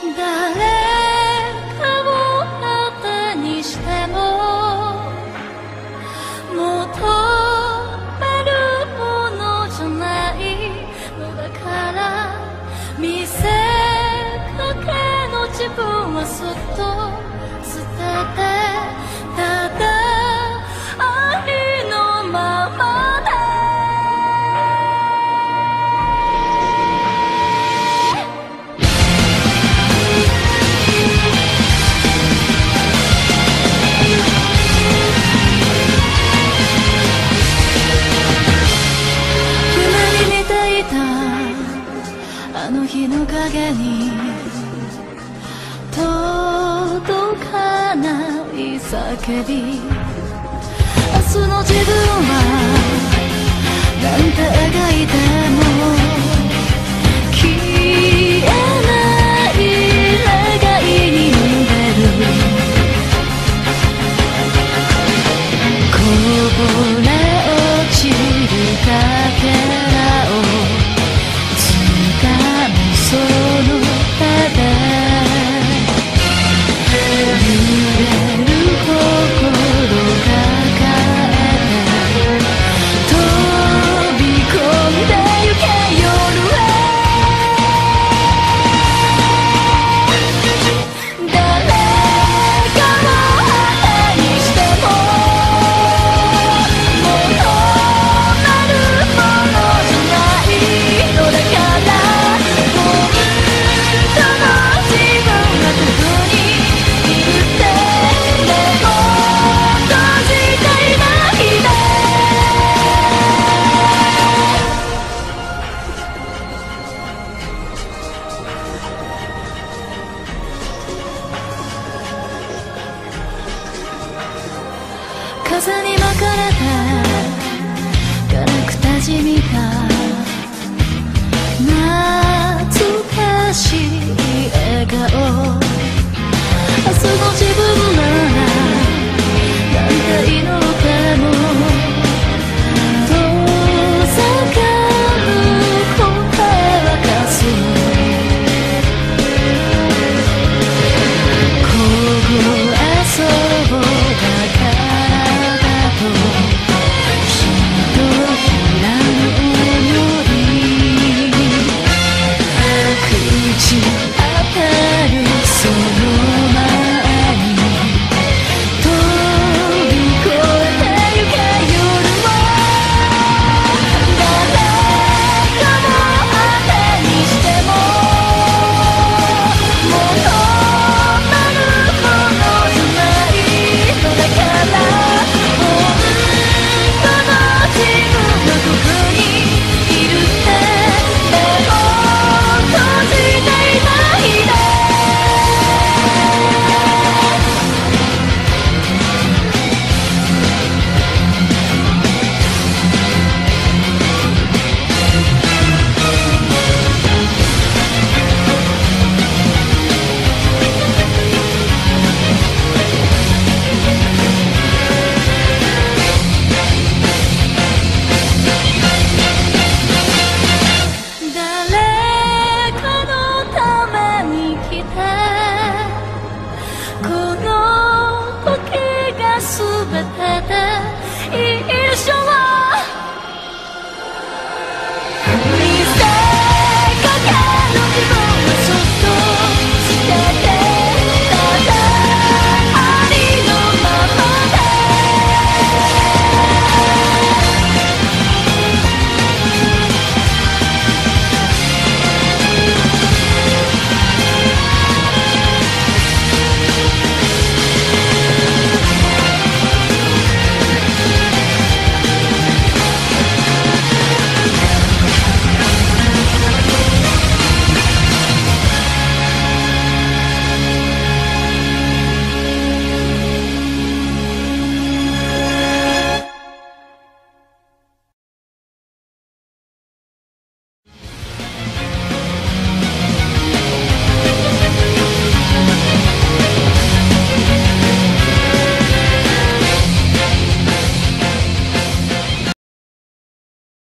The 届かない叫び。明日の自分はなんて描いても消えない願いに飲んでるこぼれ落ちるか風に巻かれてガラクが